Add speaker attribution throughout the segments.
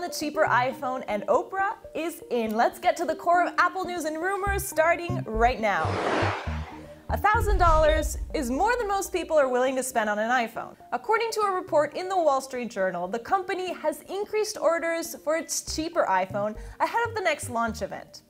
Speaker 1: the cheaper iPhone and Oprah is in. Let's get to the core of Apple news and rumors starting right now. $1,000 is more than most people are willing to spend on an iPhone. According to a report in the Wall Street Journal, the company has increased orders for its cheaper iPhone ahead of the next launch event.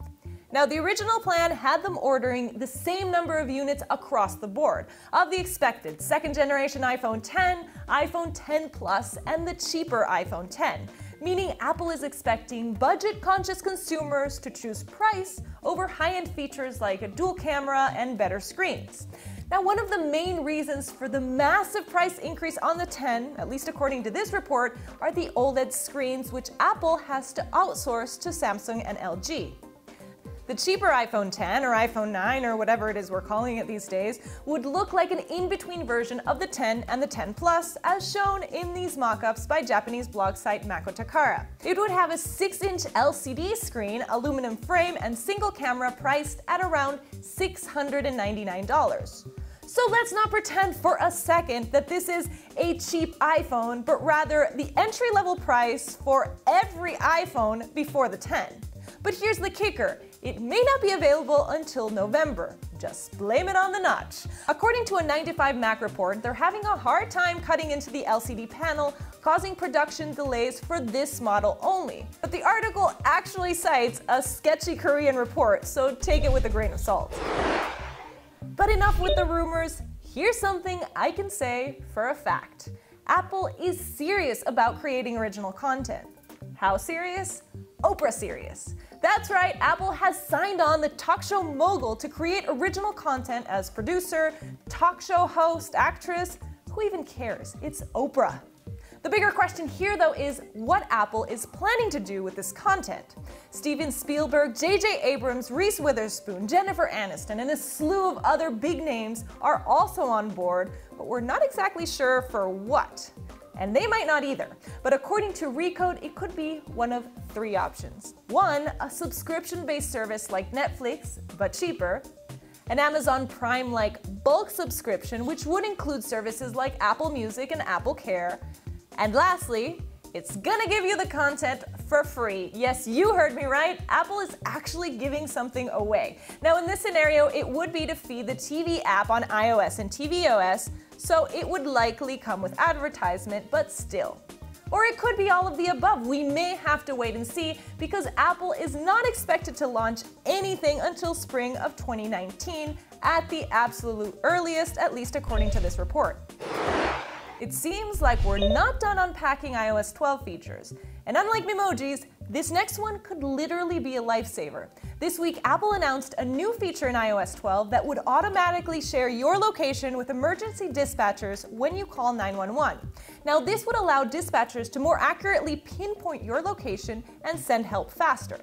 Speaker 1: Now, the original plan had them ordering the same number of units across the board of the expected second generation iPhone 10, iPhone 10 Plus, and the cheaper iPhone 10, meaning Apple is expecting budget conscious consumers to choose price over high end features like a dual camera and better screens. Now, one of the main reasons for the massive price increase on the 10, at least according to this report, are the OLED screens, which Apple has to outsource to Samsung and LG. The cheaper iPhone 10 or iPhone 9 or whatever it is we're calling it these days would look like an in-between version of the 10 and the 10 Plus as shown in these mock-ups by Japanese blog site Macotakara. It would have a 6-inch LCD screen, aluminum frame, and single camera priced at around $699. So let's not pretend for a second that this is a cheap iPhone, but rather the entry level price for every iPhone before the 10. But here's the kicker it may not be available until November. Just blame it on the notch. According to a 9to5 Mac report, they're having a hard time cutting into the LCD panel, causing production delays for this model only. But the article actually cites a sketchy Korean report, so take it with a grain of salt. But enough with the rumors. Here's something I can say for a fact. Apple is serious about creating original content. How serious? Oprah serious. That's right, Apple has signed on the talk show mogul to create original content as producer, talk show host, actress. Who even cares? It's Oprah. The bigger question here, though, is what Apple is planning to do with this content. Steven Spielberg, J.J. Abrams, Reese Witherspoon, Jennifer Aniston, and a slew of other big names are also on board, but we're not exactly sure for what and they might not either. But according to Recode, it could be one of three options. One, a subscription based service like Netflix, but cheaper. An Amazon Prime like bulk subscription, which would include services like Apple Music and Apple Care. And lastly, it's gonna give you the content for free. Yes, you heard me right. Apple is actually giving something away. Now, in this scenario, it would be to feed the TV app on iOS and tvOS so it would likely come with advertisement, but still. Or it could be all of the above. We may have to wait and see because Apple is not expected to launch anything until spring of 2019 at the absolute earliest, at least according to this report. It seems like we're not done unpacking iOS 12 features. And unlike Memojis, this next one could literally be a lifesaver. This week, Apple announced a new feature in iOS 12 that would automatically share your location with emergency dispatchers when you call 911. Now, this would allow dispatchers to more accurately pinpoint your location and send help faster.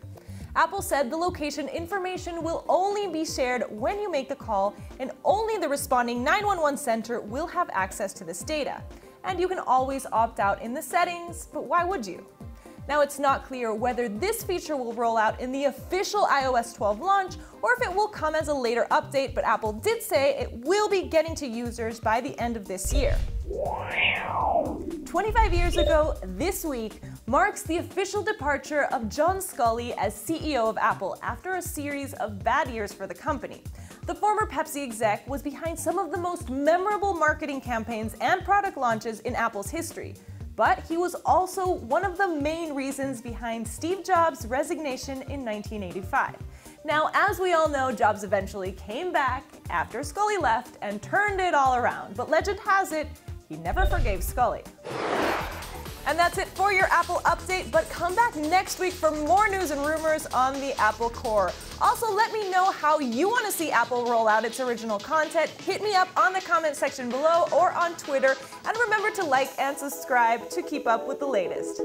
Speaker 1: Apple said the location information will only be shared when you make the call, and only the responding 911 center will have access to this data. And you can always opt out in the settings, but why would you? Now, it's not clear whether this feature will roll out in the official iOS 12 launch or if it will come as a later update, but Apple did say it will be getting to users by the end of this year. 25 years ago, this week, marks the official departure of John Sculley as CEO of Apple after a series of bad years for the company. The former Pepsi exec was behind some of the most memorable marketing campaigns and product launches in Apple's history but he was also one of the main reasons behind Steve Jobs' resignation in 1985. Now, as we all know, Jobs eventually came back after Sculley left and turned it all around, but legend has it, he never forgave Sculley. And that's it for your Apple update, but come back next week for more news and rumors on the Apple Core. Also, let me know how you want to see Apple roll out its original content. Hit me up on the comment section below or on Twitter. And remember to like and subscribe to keep up with the latest.